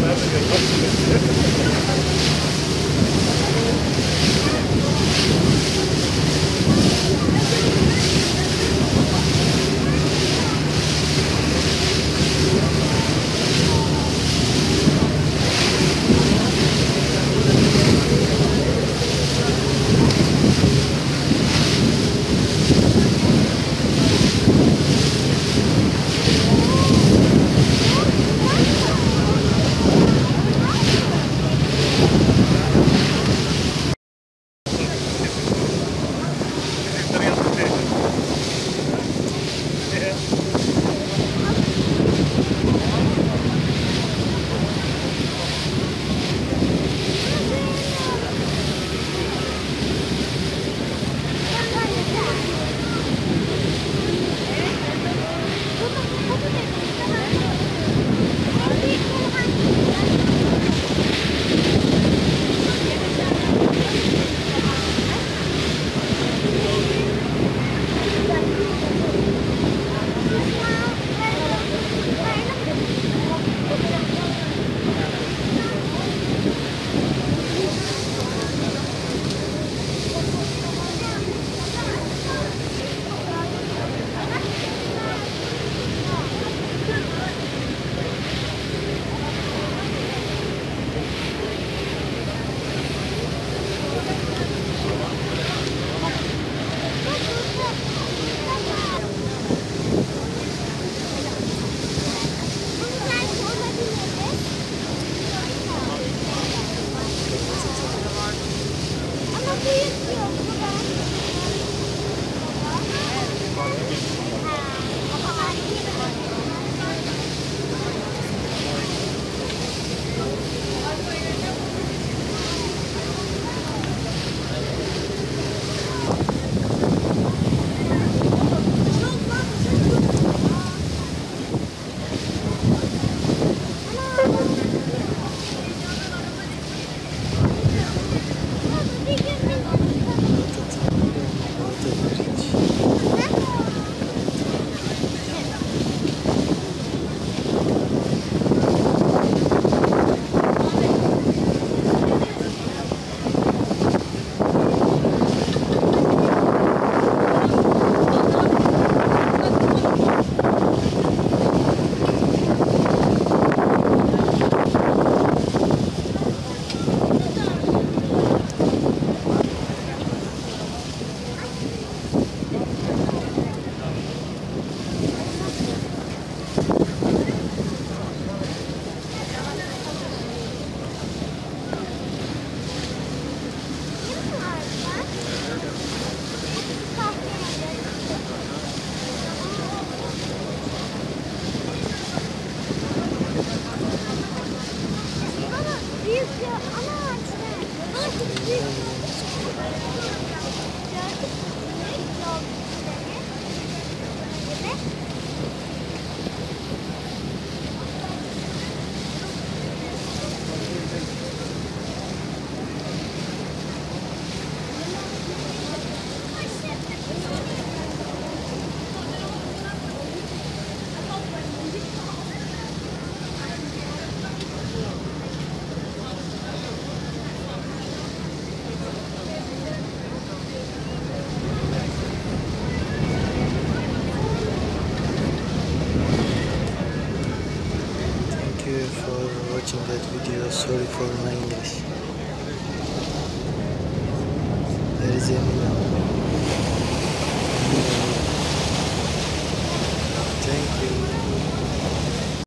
Gracias. Sorry for my English. There is Thank you.